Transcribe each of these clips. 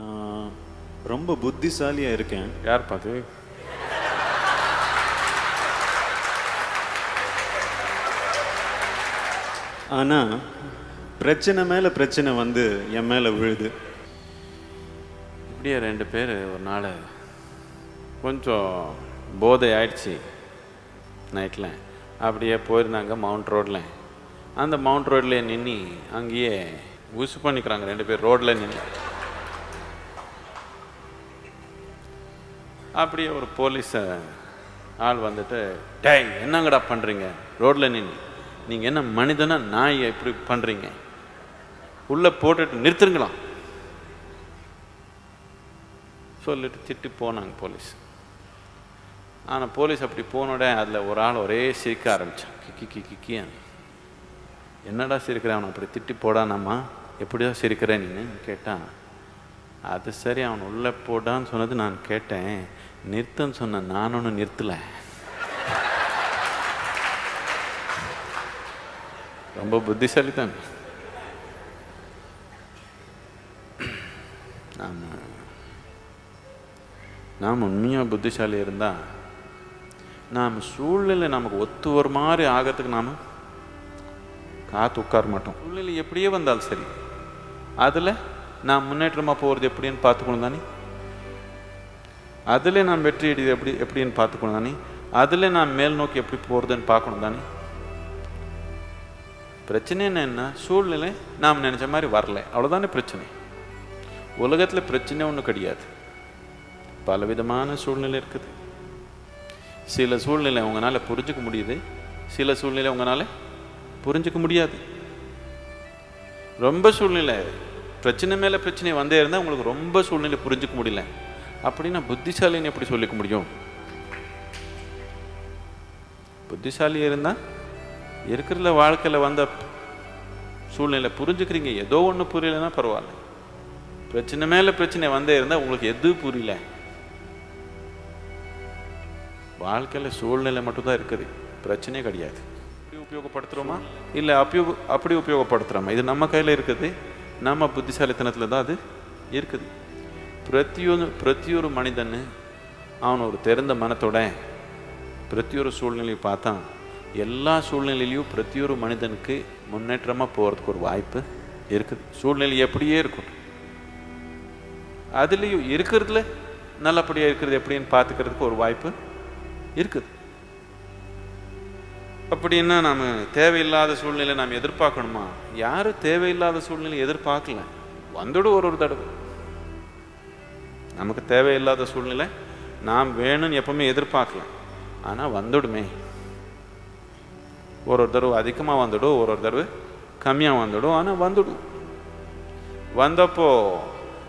நான் ரொம்ப புத்திசாலியாக இருக்கேன். யார் பார்த்து ஆனால் பிரச்சனை மேலே பிரச்சனை வந்து என் மேலே விழுது. இப்படியே ரெண்டு பேர் ஒரு நாள் கொஞ்சம் போதை ஆயிடுச்சு நைட்டில் அப்படியே போயிருந்தாங்க மவுண்ட் ரோட்டில் அந்த மவுண்ட் ரோட்லேயே நின்று அங்கேயே உசு பண்ணிக்கிறாங்க ரெண்டு பேர் ரோட்டில் நின்று அப்படியே ஒரு போலீஸ ஆள் வந்துட்டு டேய் என்னங்கடா பண்ணுறீங்க ரோட்டில் நின்று நீங்கள் என்ன மனிதனா நாய் இப்படி பண்ணுறீங்க உள்ளே போட்டுட்டு நிறுத்துருங்களாம். சொல்லிட்டு திட்டி போனாங்க போலீஸ். ஆனால் போலீஸ் அப்படி போனோட அதில் ஒரு ஆள் ஒரே சிரிக்க ஆரம்பித்தான் கிக்கி கிக்கி கிக்கியான் என்னடா சிரிக்கிறேன் அவனை அப்படி திட்டி போடானாம்மா எப்படிதான் சிரிக்கிறேன் நீன்னு கேட்டான். அது சரி அவன் உள்ளே போடான்னு சொன்னது நான் கேட்டேன். நிறுத்தன்னு சொன்னேன். நான் ஒன்றும் நிறுத்தலை. ரொம்ப புத்திசாலித்தான் நாம் நாம் உண்மையாக புத்திசாலி இருந்தால் நாம் சூழ்நிலை நமக்கு ஒத்து ஒரு மாதிரி ஆகிறதுக்கு நாம் காத்து உட்கார மாட்டோம். சூழ்நிலை எப்படியே வந்தாலும் சரி. அதில் நான் முன்னேற்றமாக போகிறது எப்படின்னு பார்த்துக்கணும் தானே? அதில் நான் வெற்றி அடைது எப்படி எப்படின்னு பார்த்துக்கணும் தானே? அதில் நான் மேல் நோக்கி எப்படி போகிறதுன்னு பார்க்கணும் தானே? பிரச்சனை என்ன சூழ்நிலை நாம் நினச்ச மாதிரி வரல. அவ்வளோதானே பிரச்சனை. உலகத்தில் பிரச்சனை ஒன்றும் கிடையாது. பலவிதமான சூழ்நிலை இருக்குது. சில சூழ்நிலை உங்களால் புரிஞ்சுக்க முடியுது. சில சூழ்நிலை உங்களால் புரிஞ்சுக்க முடியாது. ரொம்ப சூழ்நிலை. பிரச்சனை மேலே பிரச்சனை வந்தே இருந்தால் உங்களுக்கு ரொம்ப சூழ்நிலை புரிஞ்சுக்க முடியல. அப்படின்னா புத்திசாலின்னு எப்படி சொல்லிக்க முடியும்? புத்திசாலி இருந்தால் இருக்கிறதுல வாழ்க்கையில் வந்த சூழ்நிலை புரிஞ்சுக்கிறீங்க. ஏதோ ஒன்று புரியலைன்னா பரவாயில்ல. பிரச்சனை மேலே பிரச்சனை வந்தே இருந்தால் உங்களுக்கு எது புரியல? வாழ்க்கையில் சூழ்நிலை மட்டும்தான் இருக்குது. பிரச்சனையே கிடையாது. இப்படி உபயோகப்படுத்துகிறோமா இல்லை அப்படி அப்படி உபயோகப்படுத்துகிறோமா இது நம்ம கையில் இருக்குது. நம்ம புத்திசாலித்தனத்தில் தான் அது இருக்குது. பிரத்தியொரு பிரத்தியொரு மனிதன் அவன் ஒரு திறந்த மனத்தோட பிரத்தியொரு சூழ்நிலையை பார்த்தான் எல்லா சூழ்நிலையிலையும் பிரத்தியொரு மனிதனுக்கு முன்னேற்றமாக போகிறதுக்கு ஒரு வாய்ப்பு இருக்குது. சூழ்நிலை எப்படியே இருக்கும். அதுலேயும் இருக்கிறதுல நல்லபடியாக இருக்கிறது எப்படின்னு பார்த்துக்கிறதுக்கு ஒரு வாய்ப்பு இருக்குது. அப்படின்னா நாம் தேவையில்லாத சூழ்நிலை நாம் எதிர்பார்க்கணுமா? யாரும் தேவையில்லாத சூழ்நிலை எதிர்பார்க்கல? வந்துடும் ஒரு ஒரு தடவை. நமக்கு தேவையில்லாத சூழ்நிலை நாம் வேணும்னு எப்பவுமே எதிர்பார்க்கல. ஆனால் வந்துடுமே. ஒரு ஒரு தடவை அதிகமாக வந்துடும் ஒரு ஒரு தடவை கம்மியாக வந்துடும் ஆனால் வந்துடும் வந்தப்போ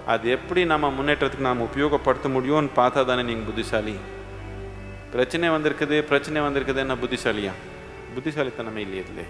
அது எப்படி நம்ம முன்னேற்றத்துக்கு நாம் உபயோகப்படுத்த முடியும்னு பார்த்தா தானே நீங்கள் புத்திசாலி. பிரச்சனை வந்திருக்குது பிரச்சனை வந்திருக்குது என்ன புத்திசாலியா? புத்திசாலித்தனமே இல்லையே இதில்